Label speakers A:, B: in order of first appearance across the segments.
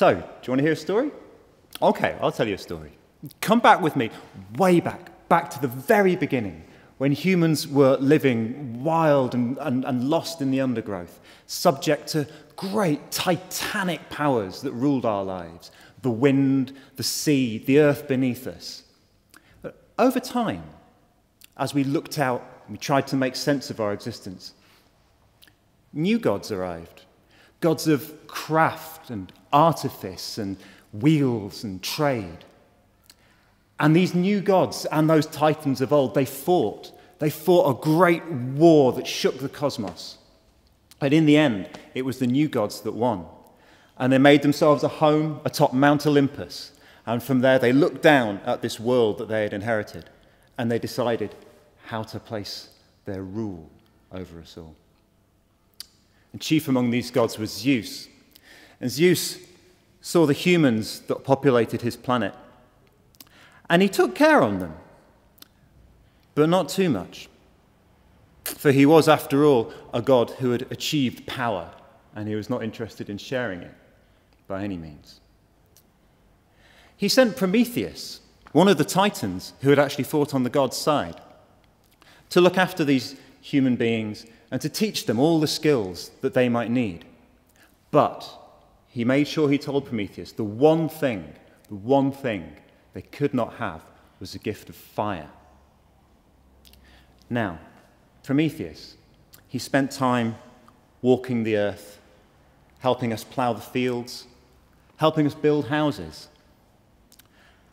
A: So, do you want to hear a story? Okay, I'll tell you a story. Come back with me, way back, back to the very beginning, when humans were living wild and, and, and lost in the undergrowth, subject to great titanic powers that ruled our lives the wind, the sea, the earth beneath us. But over time, as we looked out and we tried to make sense of our existence, new gods arrived gods of craft and artifice and wheels and trade. And these new gods and those titans of old, they fought. They fought a great war that shook the cosmos. But in the end, it was the new gods that won. And they made themselves a home atop Mount Olympus. And from there, they looked down at this world that they had inherited. And they decided how to place their rule over us all. And chief among these gods was Zeus. And Zeus saw the humans that populated his planet. And he took care on them, but not too much. For he was, after all, a god who had achieved power, and he was not interested in sharing it by any means. He sent Prometheus, one of the titans who had actually fought on the god's side, to look after these human beings and to teach them all the skills that they might need. But he made sure he told Prometheus the one thing, the one thing they could not have was the gift of fire. Now, Prometheus, he spent time walking the earth, helping us plough the fields, helping us build houses.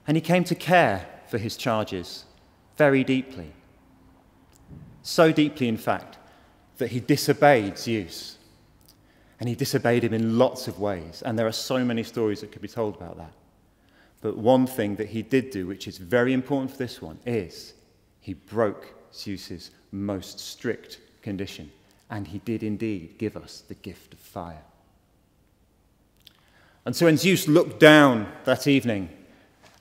A: And he came to care for his charges very deeply. So deeply, in fact, that he disobeyed Zeus. And he disobeyed him in lots of ways. And there are so many stories that could be told about that. But one thing that he did do, which is very important for this one, is he broke Zeus's most strict condition. And he did indeed give us the gift of fire. And so when Zeus looked down that evening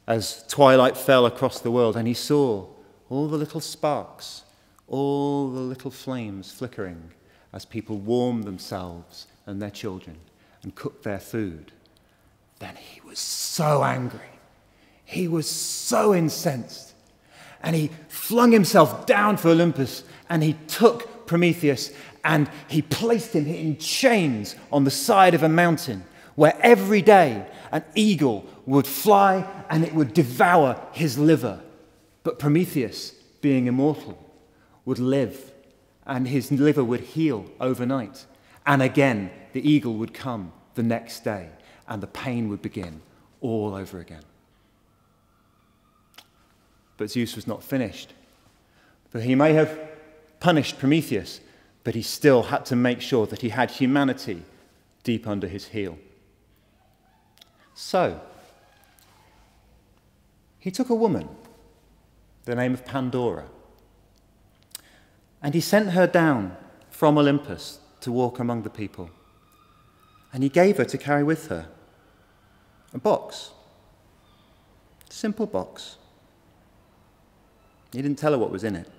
A: as twilight fell across the world and he saw all the little sparks all the little flames flickering as people warm themselves and their children and cook their food. Then he was so angry. He was so incensed. And he flung himself down for Olympus and he took Prometheus and he placed him in chains on the side of a mountain where every day an eagle would fly and it would devour his liver. But Prometheus, being immortal, would live and his liver would heal overnight. And again, the eagle would come the next day and the pain would begin all over again. But Zeus was not finished. For he may have punished Prometheus, but he still had to make sure that he had humanity deep under his heel. So, he took a woman, the name of Pandora and he sent her down from Olympus to walk among the people. And he gave her to carry with her a box, a simple box. He didn't tell her what was in it.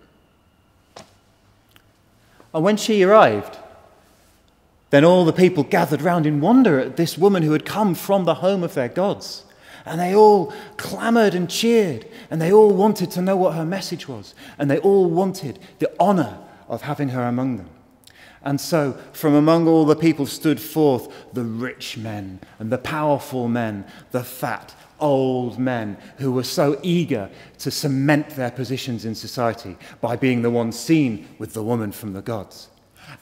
A: And when she arrived, then all the people gathered round in wonder at this woman who had come from the home of their gods. And they all clamored and cheered, and they all wanted to know what her message was, and they all wanted the honor of having her among them. And so, from among all the people stood forth the rich men and the powerful men, the fat, old men who were so eager to cement their positions in society by being the ones seen with the woman from the gods.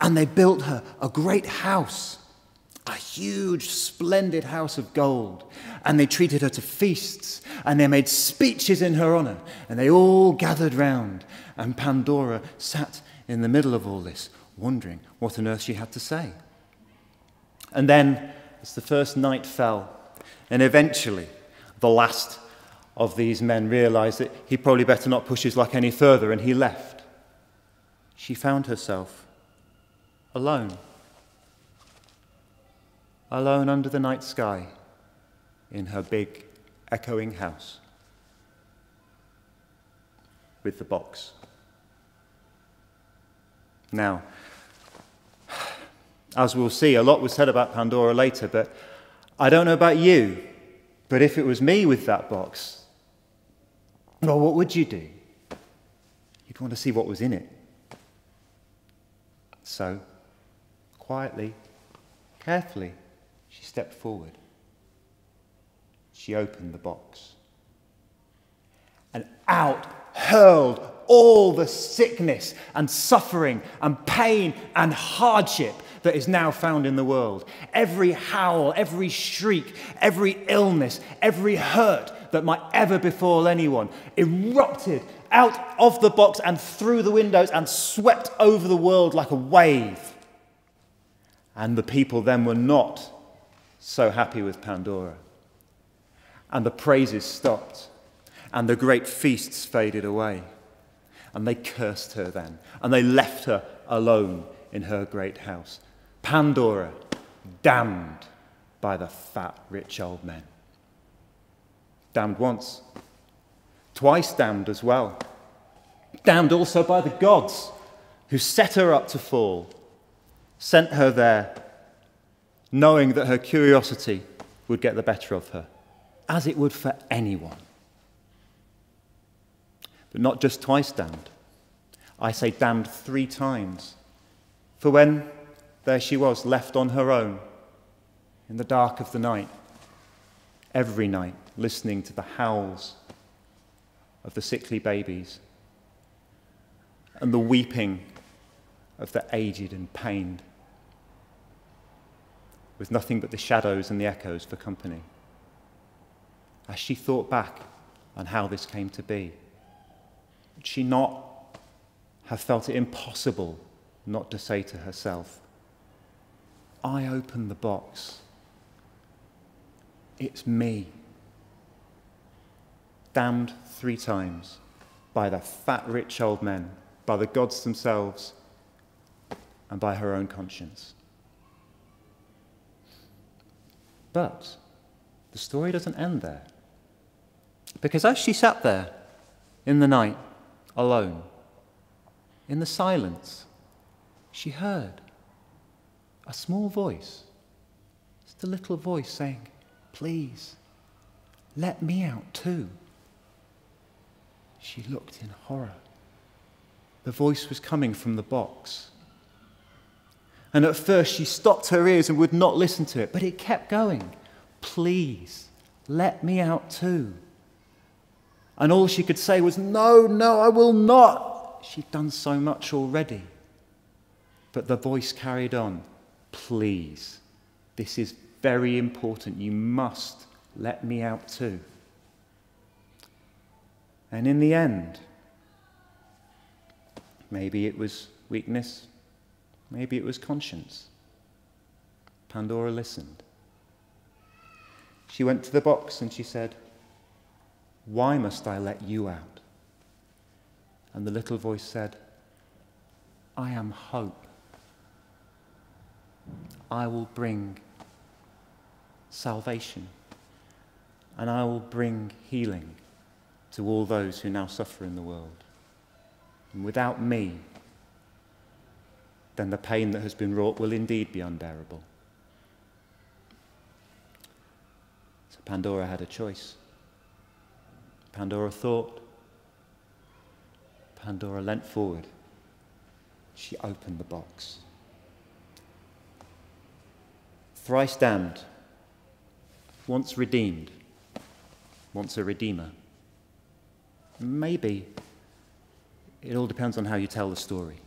A: And they built her a great house a huge, splendid house of gold. And they treated her to feasts, and they made speeches in her honor, and they all gathered round. And Pandora sat in the middle of all this, wondering what on earth she had to say. And then, as the first night fell, and eventually the last of these men realized that he probably better not push his luck any further, and he left, she found herself alone alone under the night sky in her big, echoing house with the box. Now, as we'll see, a lot was said about Pandora later, but I don't know about you, but if it was me with that box, well, what would you do? You'd want to see what was in it. So, quietly, carefully, she stepped forward. She opened the box. And out hurled all the sickness and suffering and pain and hardship that is now found in the world. Every howl, every shriek, every illness, every hurt that might ever befall anyone erupted out of the box and through the windows and swept over the world like a wave. And the people then were not so happy with Pandora. And the praises stopped, and the great feasts faded away. And they cursed her then, and they left her alone in her great house. Pandora, damned by the fat, rich old men. Damned once, twice damned as well. Damned also by the gods who set her up to fall, sent her there, knowing that her curiosity would get the better of her, as it would for anyone. But not just twice damned. I say damned three times. For when there she was, left on her own in the dark of the night, every night, listening to the howls of the sickly babies and the weeping of the aged and pained, with nothing but the shadows and the echoes for company. As she thought back on how this came to be, would she not have felt it impossible not to say to herself, I open the box. It's me. Damned three times by the fat, rich old men, by the gods themselves, and by her own conscience. But the story doesn't end there. Because as she sat there in the night, alone, in the silence, she heard a small voice, just a little voice saying, Please, let me out too. She looked in horror. The voice was coming from the box. And at first she stopped her ears and would not listen to it, but it kept going. Please, let me out too. And all she could say was, No, no, I will not. She'd done so much already. But the voice carried on. Please, this is very important. You must let me out too. And in the end, maybe it was weakness, maybe it was conscience. Pandora listened. She went to the box and she said, Why must I let you out? And the little voice said, I am hope. I will bring salvation and I will bring healing to all those who now suffer in the world. And without me, then the pain that has been wrought will indeed be unbearable. So Pandora had a choice. Pandora thought. Pandora leant forward. She opened the box thrice damned, once redeemed, once a redeemer. Maybe it all depends on how you tell the story.